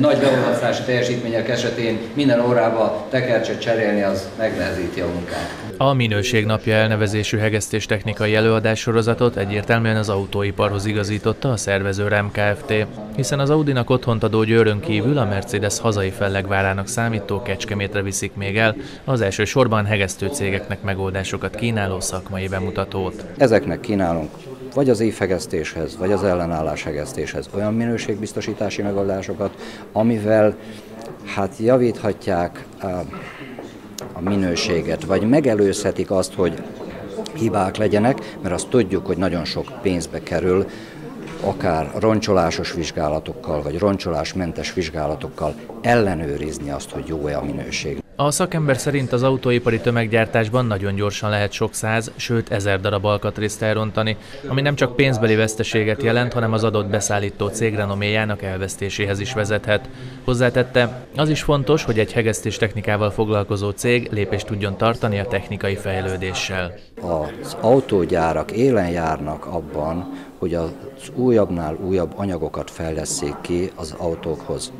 Nagy beolvasztási teljesítmények esetén minden órába tekercset cserélni az megnehezíti a munkát. A Minőség Napja elnevezésű hegesztés technikai előadás sorozatot egyértelműen az autóiparhoz igazította a szervező REM Kft. Hiszen az Audinak otthont adó Győrön kívül a Mercedes hazai fellegvárának számító Kecskemétre viszik még el az elsősorban hegesztő cégeknek megoldásokat kínáló szakmai bemutatót. Ezeknek kínálunk vagy az évhegesztéshez, vagy az ellenállás hegesztéshez olyan minőségbiztosítási megoldásokat, amivel hát javíthatják a, a minőséget, vagy megelőzhetik azt, hogy hibák legyenek, mert azt tudjuk, hogy nagyon sok pénzbe kerül, akár roncsolásos vizsgálatokkal, vagy roncsolásmentes vizsgálatokkal ellenőrizni azt, hogy jó-e a minőség. A szakember szerint az autóipari tömeggyártásban nagyon gyorsan lehet sok száz, sőt ezer darab alkatrészt elrontani, ami nem csak pénzbeli veszteséget jelent, hanem az adott beszállító cég renoméjának elvesztéséhez is vezethet. Hozzátette, az is fontos, hogy egy hegesztés technikával foglalkozó cég lépést tudjon tartani a technikai fejlődéssel. Az autógyárak élen járnak abban, hogy az újabbnál újabb anyagokat fejleszék ki az autókhoz.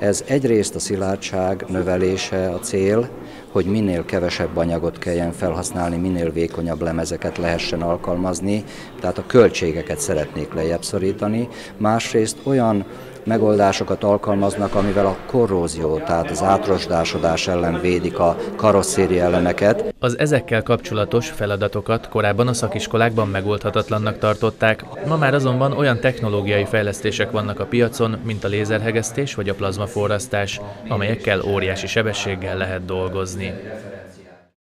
Ez egyrészt a szilárdság növelése a cél, hogy minél kevesebb anyagot kelljen felhasználni, minél vékonyabb lemezeket lehessen alkalmazni, tehát a költségeket szeretnék lejjebb szorítani. Másrészt olyan megoldásokat alkalmaznak, amivel a korrózió, tehát az átrosdásodás ellen védik a karosszéri elemeket. Az ezekkel kapcsolatos feladatokat korábban a szakiskolákban megoldhatatlannak tartották, ma már azonban olyan technológiai fejlesztések vannak a piacon, mint a lézerhegesztés vagy a plazmaforrasztás, amelyekkel óriási sebességgel lehet dolgozni. Disney.